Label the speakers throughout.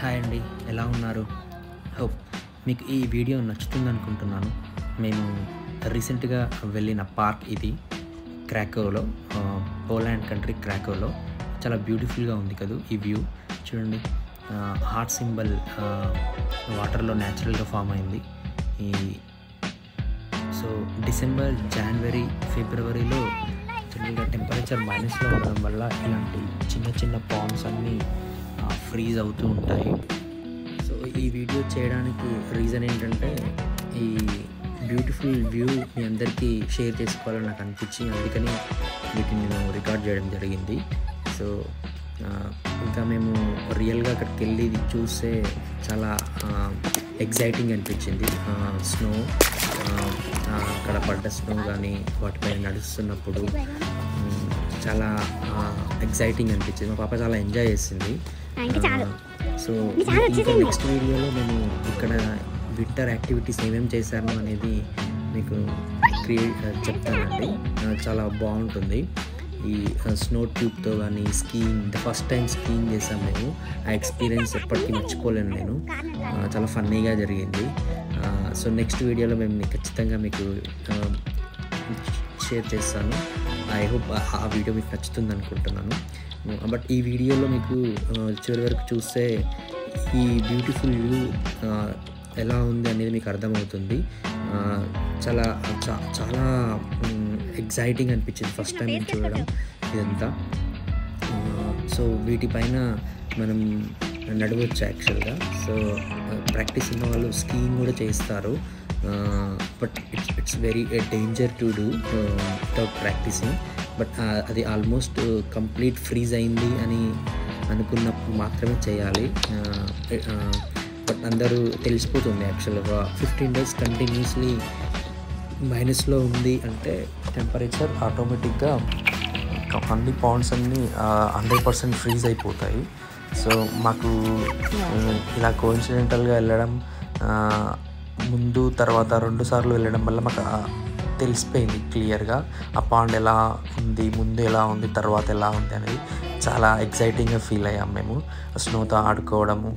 Speaker 1: Hi అండి ఎలా ఉన్నారు? హోప్ మీకు ఈ వీడియో నచ్చుతుంది అనుకుంటున్నాను మేము రీసెంట్గా వెళ్ళిన పార్క్ ఇది క్రాకోలో పోలాండ్ కంట్రీ క్రాకోలో. చాలా బ్యూటిఫుల్గా ఉంది కదా ఈ వ్యూ. చూడండి హార్ట్ సింబల్ వాటర్లో న్యాచురల్గా ఫామ్ అయింది. ఈ సో డిసెంబర్ జనవరి ఫిబ్రవరిలో జనరల్గా టెంపరేచర్ మైనస్లో ఉండడం వల్ల ఇలాంటి చిన్న చిన్న పాండ్స్ అన్నీ ఫ్రీజ్ అవుతూ ఉంటాయి. సో ఈ వీడియో చేయడానికి రీజన్ ఏంటంటే ఈ బ్యూటిఫుల్ వ్యూ మీ అందరికీ షేర్ చేసుకోవాలని నాకు అనిపించి అందుకని వీటిని నేను రికార్డ్ చేయడం జరిగింది. సో ఇంకా మేము రియల్గా అక్కడికి వెళ్ళి ఇది చూస్తే చాలా ఎగ్జైటింగ్ అనిపించింది. స్నో అక్కడ పడ్డ స్నో కానీ వాటిపైన నడుస్తున్నప్పుడు చాలా ఎగ్జైటింగ్ అనిపించింది. మా పాప చాలా ఎంజాయ్ చేసింది. సో
Speaker 2: ఇంకా.
Speaker 1: నెక్స్ట్ వీడియోలో మేము ఇక్కడ వింటర్ యాక్టివిటీస్ ఏమేమి చేశాము అనేది మీకు క్రియేట్ చెప్తానండి. చాలా బాగుంటుంది. ఈ స్నో ట్యూబ్తో కానీ skiing the first time skiing చేసాం మేము ఆ ఎక్స్పీరియన్స్ ఎప్పటికీ మర్చిపోలేను నేను. చాలా ఫన్నీగా జరిగింది. సో నెక్స్ట్ వీడియోలో మేము ఖచ్చితంగా మీకు షేర్ చేస్తాను. ఐ హోప్ ఆ వీడియో మీకు నచ్చుతుంది అనుకుంటున్నాను. బట్ ఈ వీడియోలో మీకు చివరి వరకు చూస్తే ఈ బ్యూటిఫుల్ వ్యూ ఎలా ఉంది అనేది మీకు అర్థమవుతుంది. చాలా చాలా ఎగ్జైటింగ్ అనిపించింది ఫస్ట్ టైం నేను చూడడం. ఇదంతా. సో వీటిపైన మనం నడవచ్చు యాక్చువల్గా. సో ప్రాక్టీస్ ఉన్న వాళ్ళు స్కీయింగ్ కూడా చేస్తారు. But it's it's very danger to do without practising. But అది ఆల్మోస్ట్ కంప్లీట్ ఫ్రీజ్ అయింది అని అనుకున్నప్పుడు మాత్రమే చేయాలి. బట్ అందరూ తెలిసిపోతుంది యాక్చువల్గా. ఫిఫ్టీన్ డేస్ కంటిన్యూస్లీ మైనస్లో ఉంది అంటే టెంపరేచర్ ఆటోమేటిక్గా అన్ని పాయింట్స్ అన్నీ హండ్రెడ్ పర్సెంట్ ఫ్రీజ్ అయిపోతాయి. సో మాకు ఇలా కోఇన్సిడెంటల్గా వెళ్ళడం ముందు తర్వాత రెండు సార్లు వెళ్ళడం వల్ల మాకు తెలిసిపోయింది క్లియర్గా ఆ పాండ్ ఎలా ఉంది ముందు ఎలా ఉంది తర్వాత ఎలా ఉంది అనేది చాలా ఎక్సైటింగ్గా ఫీల్ అయ్యాం మేము. స్నోతో ఆడుకోవడము.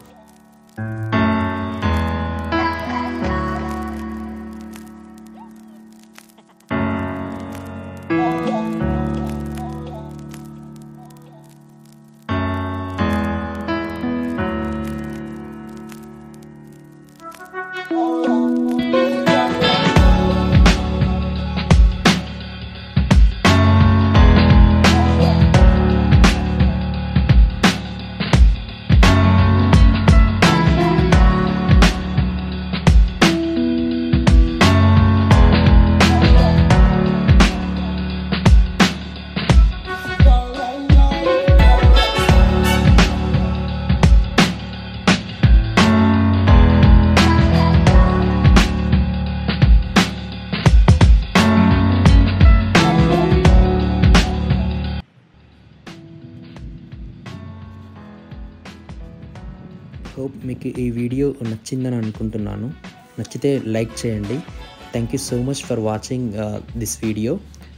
Speaker 1: హోప్ మీకు ఈ వీడియో నచ్చిందని అనుకుంటున్నాను. నచ్చితే లైక్ చేయండి. Thank you so much for watching this video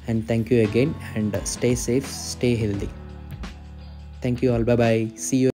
Speaker 1: and thank you again and stay safe stay healthy thank you all bye bye see you